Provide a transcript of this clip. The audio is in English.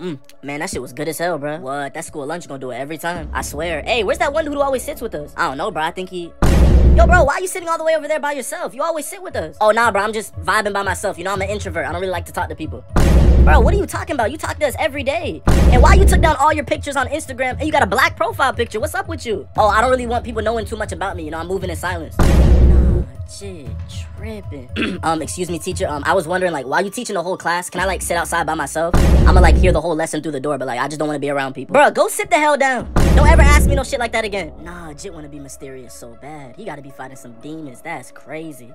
Mm, man, that shit was good as hell, bro. What? That school lunch gonna do it every time. I swear. Hey, where's that one dude who always sits with us? I don't know, bro. I think he. Yo, bro, why are you sitting all the way over there by yourself? You always sit with us. Oh, nah, bro. I'm just vibing by myself. You know, I'm an introvert. I don't really like to talk to people. Bro, what are you talking about? You talk to us every day. And why you took down all your pictures on Instagram and you got a black profile picture? What's up with you? Oh, I don't really want people knowing too much about me. You know, I'm moving in silence. Nah, um, excuse me, teacher. Um, I was wondering, like, while you teaching the whole class, can I like sit outside by myself? I'ma like hear the whole lesson through the door, but like I just don't want to be around people. Bro, go sit the hell down. Don't ever ask me no shit like that again. Nah, Jit wanna be mysterious so bad. He gotta be fighting some demons. That's crazy.